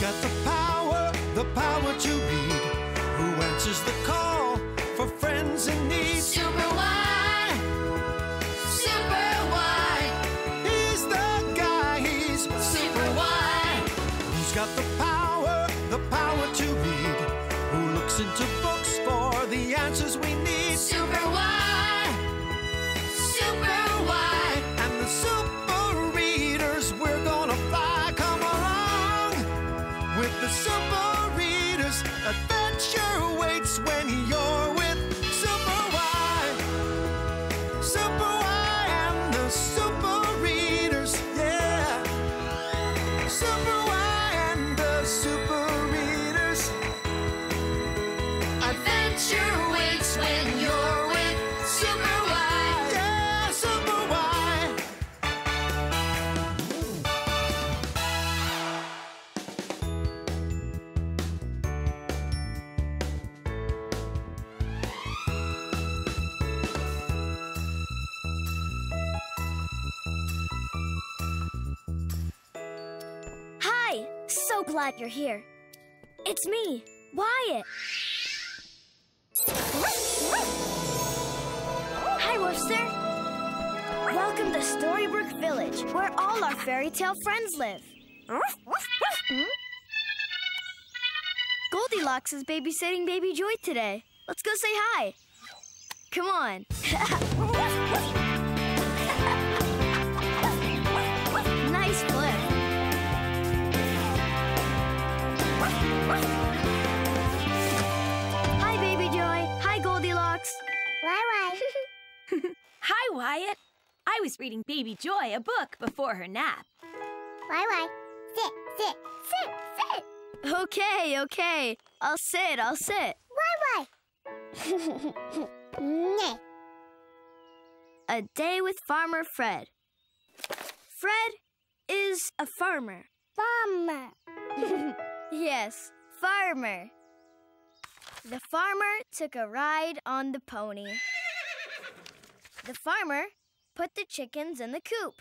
got the power, the power to read? Who answers the call glad you're here. It's me, Whyatt. Hi, Woofster. Welcome to Storybrook Village, where all our fairy tale friends live. Goldilocks is babysitting Baby Joy today. Let's go say hi. Come on. Hi, Whyatt. I was reading Baby Joy a book before her nap. Why, why? Sit, sit, sit, sit. Okay, okay. I'll sit, I'll sit. Why, why? A day with Farmer Fred. Fred is a farmer. Farmer. Yes, farmer. The farmer took a ride on the pony. The farmer put the chickens in the coop.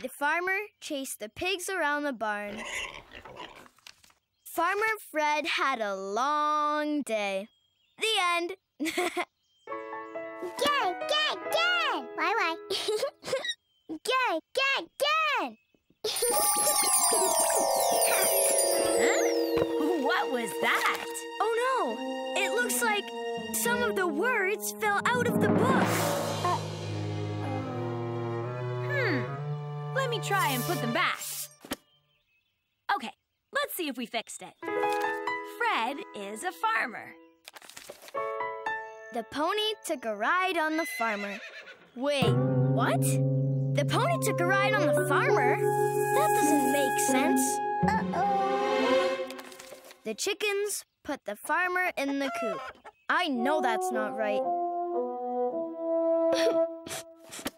The farmer chased the pigs around the barn. Farmer Fred had a long day. The end. Gay, gay, gay. Why, why? gay, gay, gay. What was that? oh no! It looks like of the words fell out of the book. Hmm. Let me try and put them back. Okay, let's see if we fixed it. Fred is a farmer. The pony took a ride on the farmer. Wait, what? The pony took a ride on the farmer? That doesn't make sense. Uh-oh. The chickens put the farmer in the coop. I know that's not right.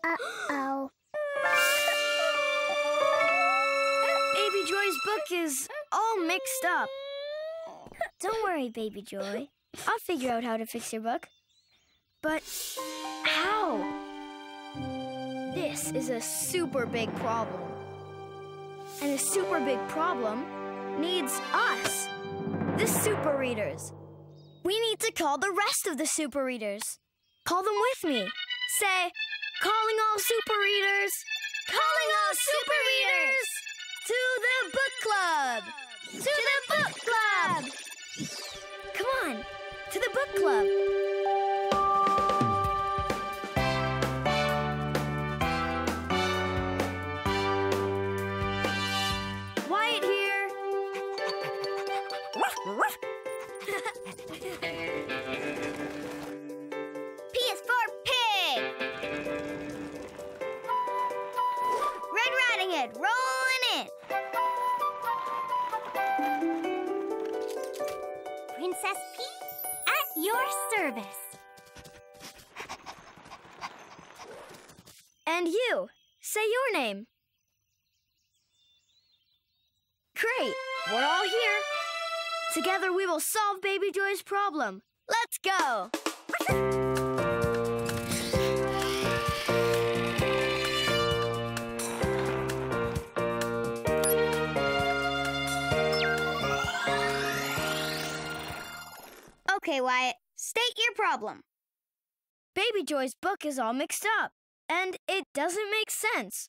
Uh-oh. Baby Joy's book is all mixed up. Don't worry, Baby Joy. I'll figure out how to fix your book. But how? This is a super big problem. And a super big problem needs us, the super readers. We need to call the rest of the super readers. Call them with me. Say, calling all super readers. Calling all super readers to the book club. To the book club. Come on, to the book club. And you, say your name. Great, we're all here. Together we will solve Baby Joy's problem. Let's go! okay, Whyatt, state your problem. Baby Joy's book is all mixed up and it doesn't make sense.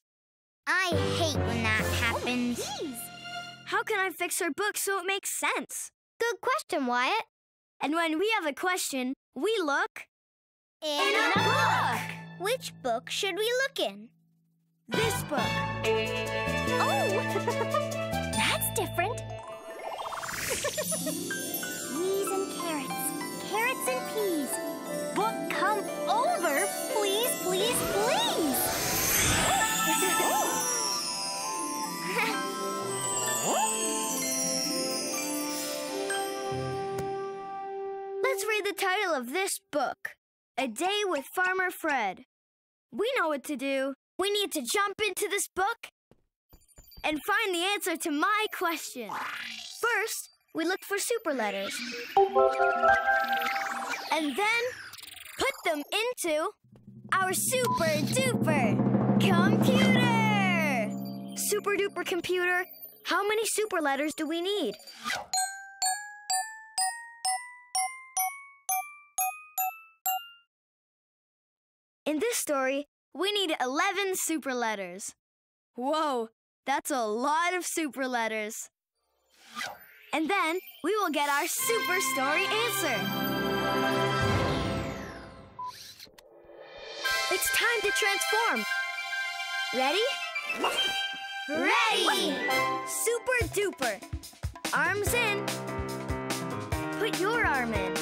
I hate when that happens. Oh, How can I fix her book so it makes sense? Good question, Whyatt. And when we have a question, we look In, a book. Which book should we look in? This book. Oh, that's different. peas and carrots, carrots and peas. Book, come over, A Day with Farmer Fred. We know what to do. We need to jump into this book and find the answer to my question. First, we look for super letters. And then put them into our super duper computer. Super duper computer, how many super letters do we need? In this story, we need 11 super letters. Whoa, that's a lot of super letters. And then we will get our super story answer. It's time to transform. Ready? Ready! Super duper. Arms in. Put your arm in.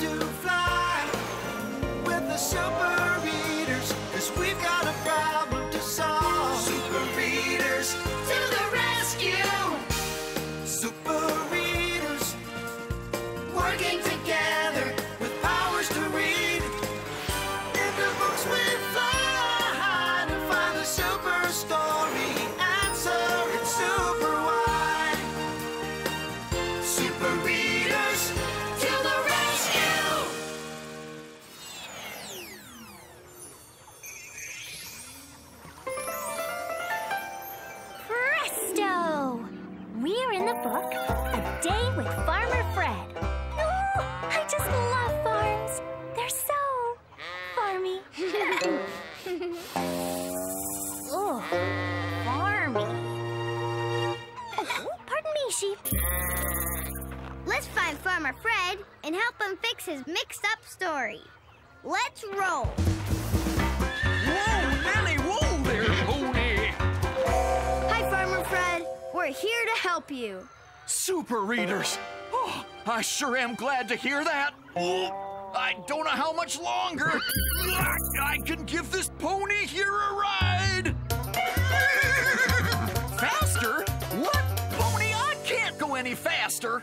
To fly and help him fix his mixed up story. Let's roll. Whoa, Nelly, whoa there, pony! Hi, Farmer Fred. We're here to help you. Super readers! Oh, I sure am glad to hear that. Oh, I don't know how much longer. I can give this pony here a ride. Faster? What? Pony, I can't go any faster.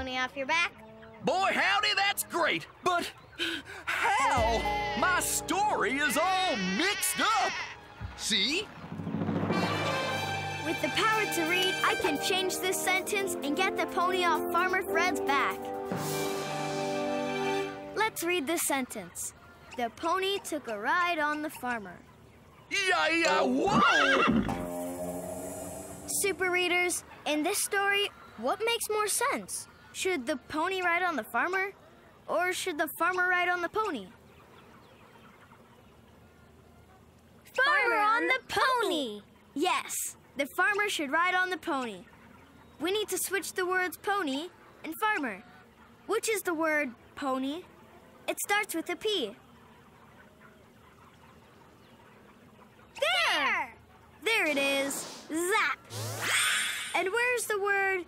Pony off your back. Boy, howdy, that's great. But how? My story is all mixed up. See? With the power to read, I can change this sentence and get the pony off Farmer Fred's back. Let's read this sentence. The pony took a ride on the farmer. Yeah, yeah, whoa! Super readers, in this story, what makes more sense? Should the pony ride on the farmer? Or should the farmer ride on the pony? farmer on the pony. Yes, the farmer should ride on the pony. We need to switch the words pony and farmer. Which is the word pony? It starts with a P. There! There it is. Zap. And where's the word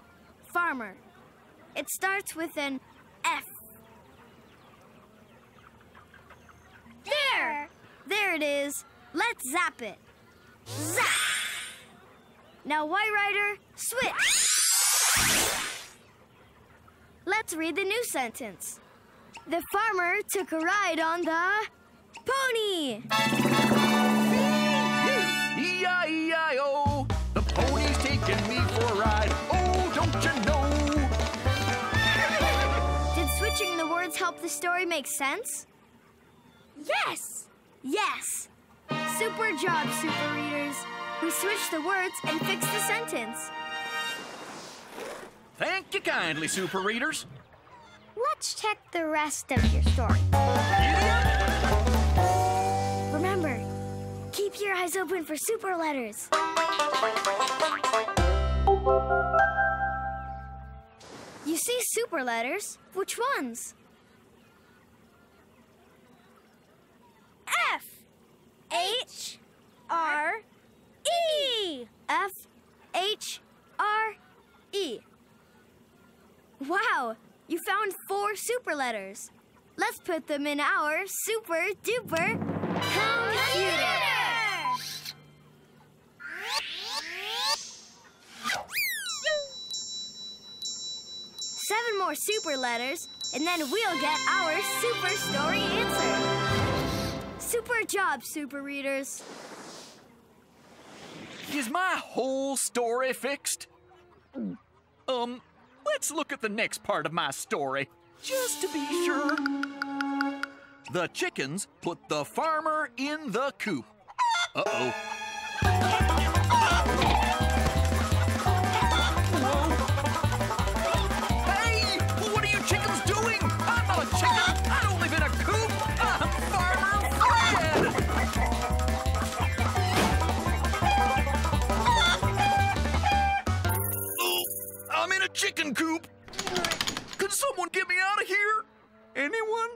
farmer? It starts with an F. There! There it is. Let's zap it. Zap! Now, Why Writer, switch! Let's read the new sentence. The farmer took a ride on the pony. Words help the story make sense? Yes! Yes! Super job, super readers. We switched the words and fixed the sentence. Thank you kindly, super readers. Let's check the rest of your story. Remember, keep your eyes open for super letters. You see super letters? Which ones? F H R E F H R E Wow, you found four super letters. Let's put them in our super duper computer. Seven more super letters, and then we'll get our super story answer. Super job, super readers. Is my whole story fixed? Um, let's look at the next part of my story, just to be sure. The chickens put the farmer in the coop. Uh-oh. Chicken coop. Could someone get me out of here? Anyone?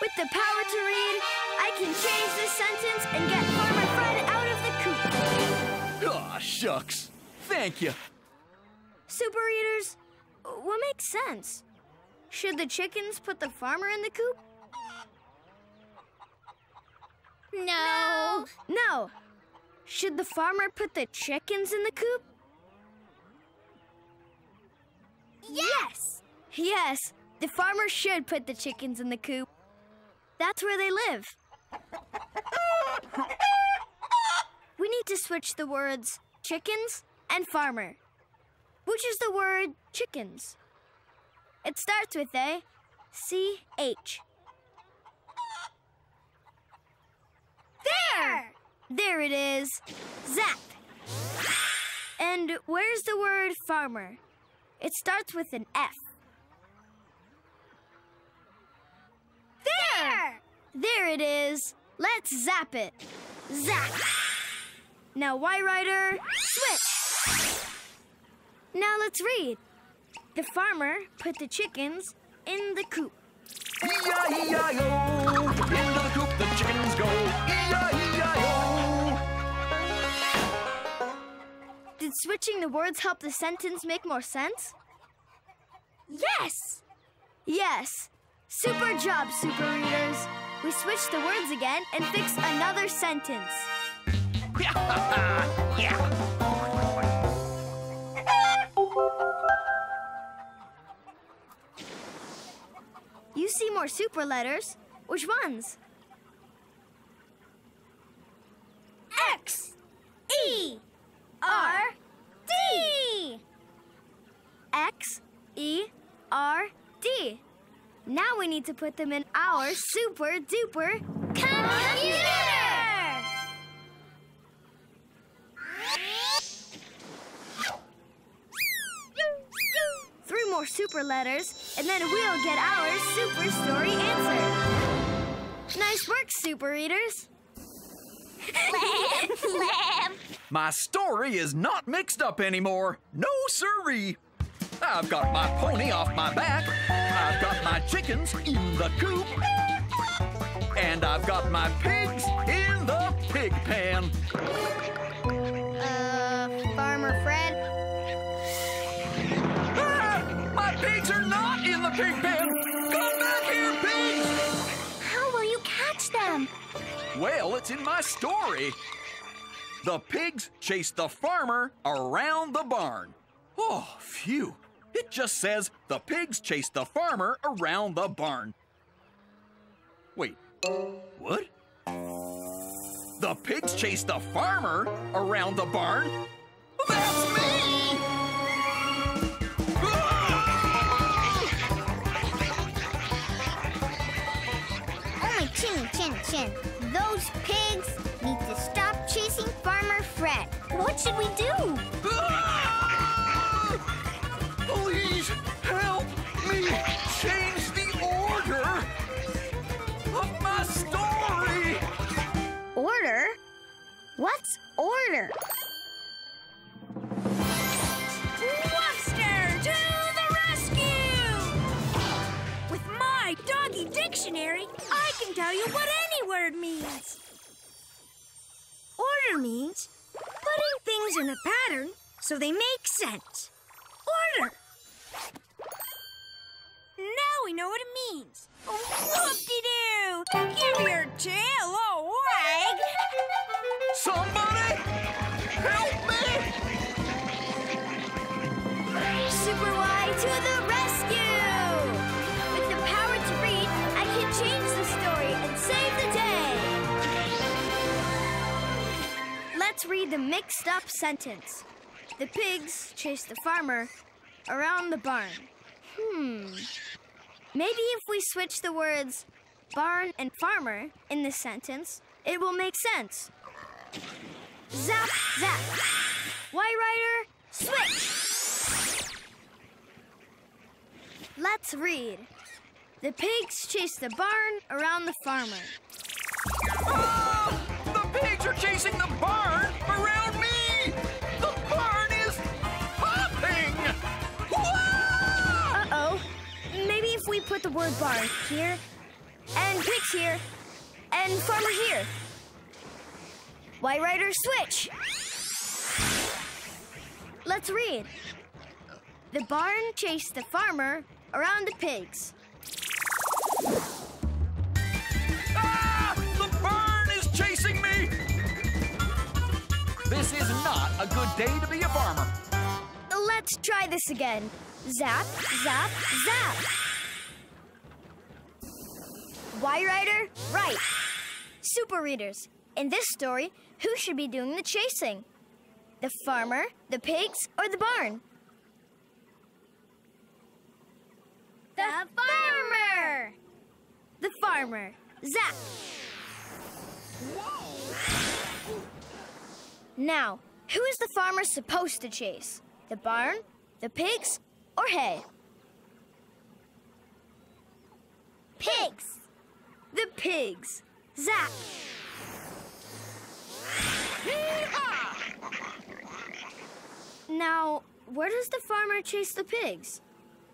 With the power to read, I can change this sentence and get Farmer Fred out of the coop. Aw, shucks. Thank you. Super readers, what makes sense? Should the chickens put the farmer in the coop? No. No. Should the farmer put the chickens in the coop? Yes. Yes, the farmer should put the chickens in the coop. That's where they live. We need to switch the words chickens and farmer. Which is the word chickens? It starts with a C H. There! There it is. Zap. And where's the word farmer? It starts with an F. There! There it is. Let's zap it. Zap. Now, Why Writer, switch. Now let's read. The farmer put the chickens in the coop. E-I-E-I-O. Did switching the words help the sentence make more sense? Yes! Yes! Super job, super readers! We switched the words again and fixed another sentence. You see more super letters. Which ones? X E R D X E R D. Now we need to put them in our super duper computer. Three more super letters, and then we'll get our super story answer. Nice work, super readers. My story is not mixed up anymore. No siree. I've got my pony off my back. I've got my chickens in the coop. And I've got my pigs in the pig pen. Uh, Farmer Fred? Ah, my pigs are not in the pig pen. Come back here, pigs. How will you catch them? Well, it's in my story. The pigs chased the farmer around the barn. Oh, phew. It just says the pigs chased the farmer around the barn. Wait, what? The pigs chased the farmer around the barn? That's me! Ah! Oh, Only chin, chin, chin. Those pigs What should we do? Please help me change the order of my story. Order? What's order? Woofster to the rescue! With my doggy dictionary, I can tell you what any word means. Order means putting things in a pattern so they make sense. Order. Now we know what it means. Whoop-de-doo! Give your tail a wag! Somebody Let's read the mixed up sentence. The pigs chased the farmer around the barn. Hmm. Maybe if we switch the words barn and farmer in this sentence, it will make sense. Zap, zap. Why Writer, switch! Let's read. The pigs chased the barn around the farmer. Ah! The pigs are chasing the barn put the word barn here, and pigs here, and farmer here. Why Writer switch! Let's read. The barn chased the farmer around the pigs. Ah! The barn is chasing me! This is not a good day to be a farmer. Let's try this again. Zap, zap, zap. Why Writer, right. Super readers. In this story, who should be doing the chasing? The farmer, the pigs, or the barn? The farmer! The farmer. Zap. Now, who is the farmer supposed to chase? The barn, the pigs, or hay? Pigs. The pigs. Zap. Now, where does the farmer chase the pigs?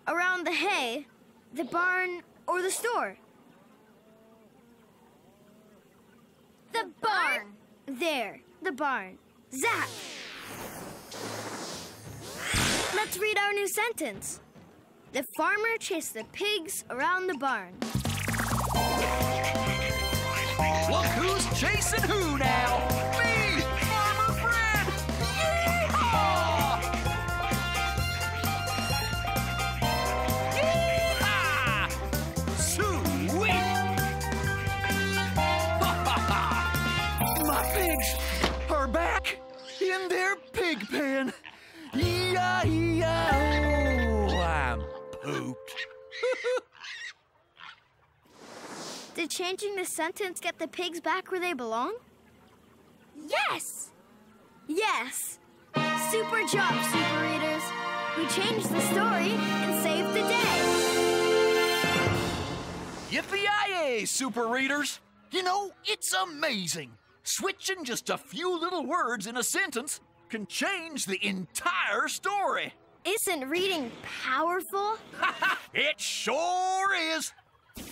Around the hay, the barn, or the store? The barn. There, the barn. Zap. Let's read our new sentence. The farmer chased the pigs around the barn. Chasing who now! Me, Farmer Fred! Yeehaw! Yeehaw! Sweet! Ha ha ha! My pigs are back in their pig pen. E-I-E-I-O. Did changing the sentence get the pigs back where they belong? Yes! Yes! Super job, Super Readers! We changed the story and saved the day! Yippee-yi-yay, super readers! You know, it's amazing. switching just a few little words in a sentence can change the entire story. Isn't reading powerful? It sure is. The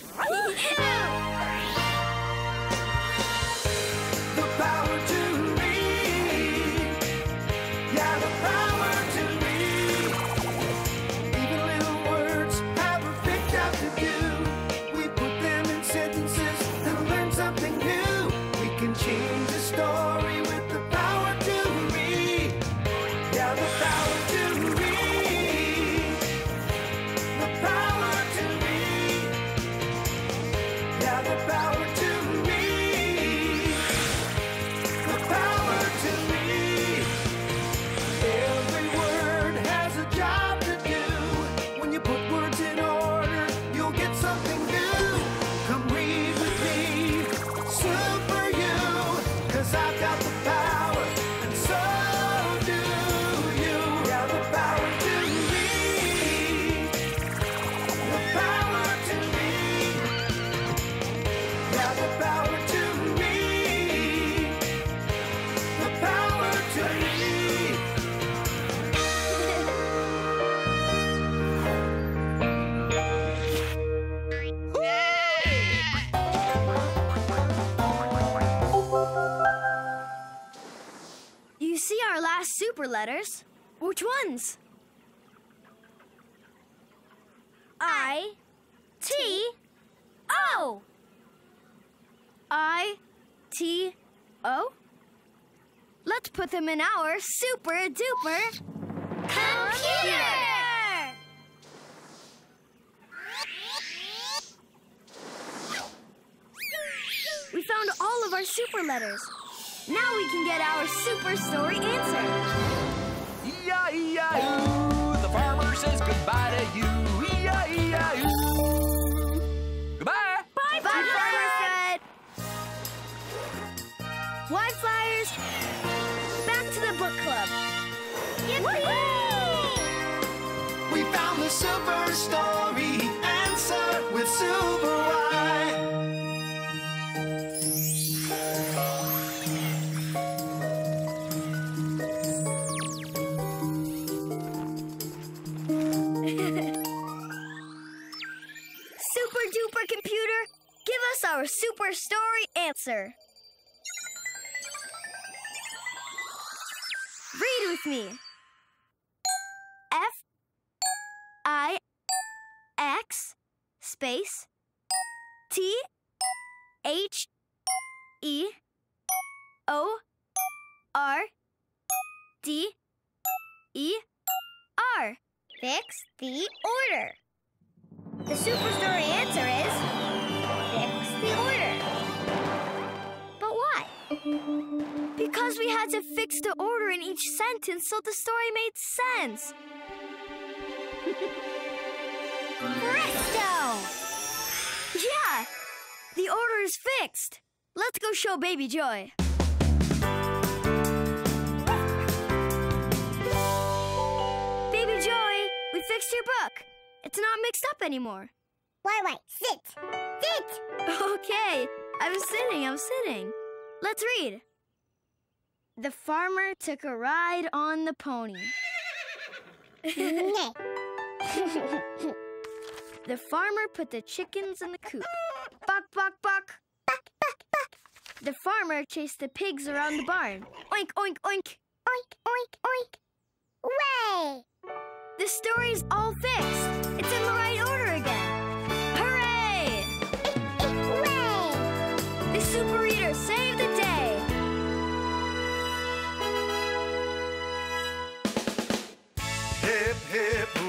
letters? Which ones? I, T, O. I, T, O? Let's put them in our super duper computer! We found all of our super letters. Now we can get our super story answer. E-I-E-I-O. The farmer says goodbye to you. E-I-E-I-O. Goodbye. Bye, Bye Farmer Fred. Why Flyers, back to the book club. We found the super story answer with Super give us our super story answer. Read with me. F I X space T H E O R D E R. Fix the order. The super story answer is Because we had to fix the order in each sentence so the story made sense. Presto! Yeah! The order is fixed. Let's go show Baby Joy. Baby Joy, we fixed your book. It's not mixed up anymore. Why, why? Sit. Sit. Okay, I'm sitting, I'm sitting. Let's read. The farmer took a ride on the pony. the farmer put the chickens in the coop. Buck, buck, buck. Buck, buck, buck. The farmer chased the pigs around the barn. Oink, oink, oink. Oink, oink, oink. Way! The story's all fixed. It's in the right order again. Hooray! Way! The super reader saved hip, hip,